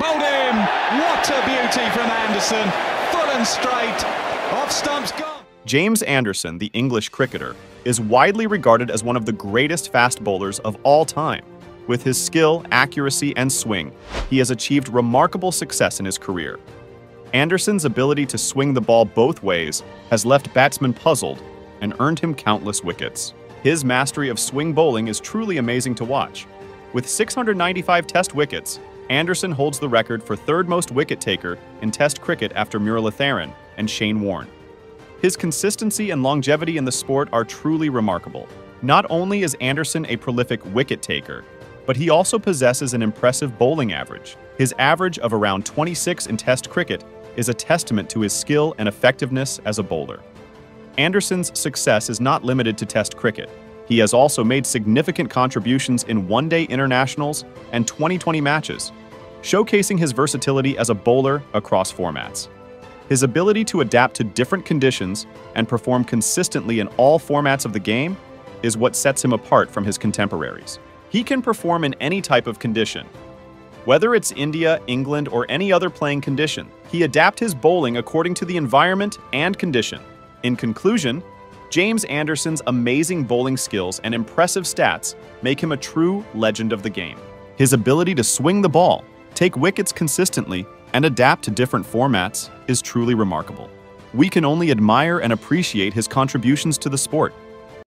Bowled him! What a beauty from Anderson! Full and straight, off stumps gone. James Anderson, the English cricketer, is widely regarded as one of the greatest fast bowlers of all time. With his skill, accuracy, and swing, he has achieved remarkable success in his career. Anderson's ability to swing the ball both ways has left batsmen puzzled and earned him countless wickets. His mastery of swing bowling is truly amazing to watch. With 695 Test wickets, Anderson holds the record for third most wicket taker in Test cricket after Muralitharan and Shane Warne. His consistency and longevity in the sport are truly remarkable. Not only is Anderson a prolific wicket taker, but he also possesses an impressive bowling average. His average of around 26 in Test cricket is a testament to his skill and effectiveness as a bowler. Anderson's success is not limited to Test cricket. He has also made significant contributions in one day internationals and 2020 matches, showcasing his versatility as a bowler across formats. His ability to adapt to different conditions and perform consistently in all formats of the game is what sets him apart from his contemporaries. He can perform in any type of condition. Whether it's India, England, or any other playing condition, he adapt his bowling according to the environment and condition. In conclusion, James Anderson's amazing bowling skills and impressive stats make him a true legend of the game. His ability to swing the ball, take wickets consistently, and adapt to different formats is truly remarkable. We can only admire and appreciate his contributions to the sport